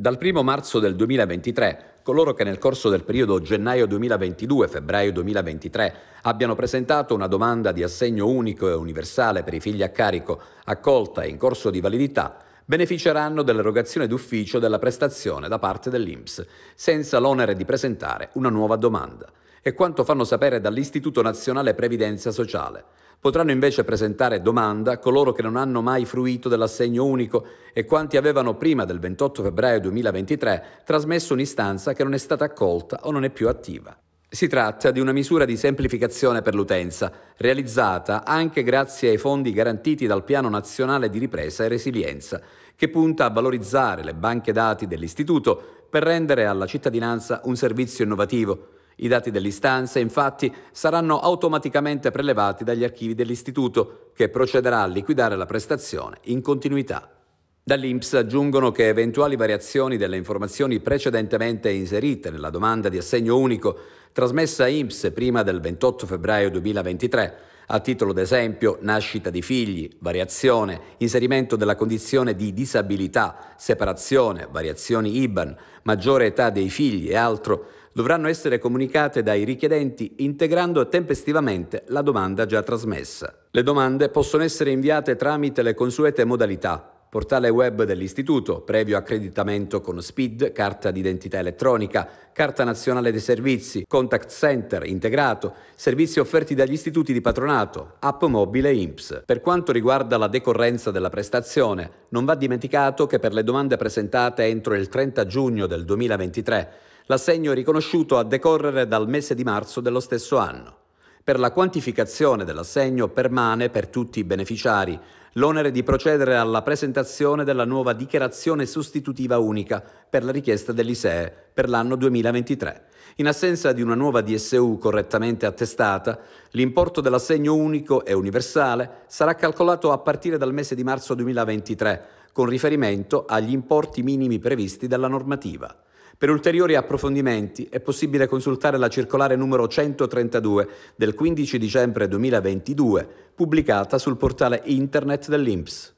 Dal 1 marzo del 2023, coloro che nel corso del periodo gennaio 2022-febbraio 2023 abbiano presentato una domanda di assegno unico e universale per i figli a carico accolta e in corso di validità beneficeranno dell'erogazione d'ufficio della prestazione da parte dell'INPS, senza l'onere di presentare una nuova domanda. È quanto fanno sapere dall'Istituto Nazionale Previdenza Sociale. Potranno invece presentare domanda coloro che non hanno mai fruito dell'assegno unico e quanti avevano prima del 28 febbraio 2023 trasmesso un'istanza che non è stata accolta o non è più attiva. Si tratta di una misura di semplificazione per l'utenza, realizzata anche grazie ai fondi garantiti dal Piano Nazionale di Ripresa e Resilienza, che punta a valorizzare le banche dati dell'Istituto per rendere alla cittadinanza un servizio innovativo i dati dell'istanza, infatti, saranno automaticamente prelevati dagli archivi dell'Istituto, che procederà a liquidare la prestazione in continuità. Dall'INPS aggiungono che eventuali variazioni delle informazioni precedentemente inserite nella domanda di assegno unico trasmessa a INPS prima del 28 febbraio 2023, a titolo d'esempio nascita di figli, variazione, inserimento della condizione di disabilità, separazione, variazioni IBAN, maggiore età dei figli e altro, dovranno essere comunicate dai richiedenti integrando tempestivamente la domanda già trasmessa. Le domande possono essere inviate tramite le consuete modalità portale web dell'Istituto, previo accreditamento con SPID, carta d'identità elettronica, carta nazionale dei servizi, contact center integrato, servizi offerti dagli istituti di patronato, app mobile INPS. Per quanto riguarda la decorrenza della prestazione, non va dimenticato che per le domande presentate entro il 30 giugno del 2023 L'assegno è riconosciuto a decorrere dal mese di marzo dello stesso anno. Per la quantificazione dell'assegno permane per tutti i beneficiari l'onere di procedere alla presentazione della nuova dichiarazione sostitutiva unica per la richiesta dell'ISEE per l'anno 2023. In assenza di una nuova DSU correttamente attestata, l'importo dell'assegno unico e universale sarà calcolato a partire dal mese di marzo 2023, con riferimento agli importi minimi previsti dalla normativa. Per ulteriori approfondimenti è possibile consultare la circolare numero 132 del 15 dicembre 2022, pubblicata sul portale internet dell'INPS.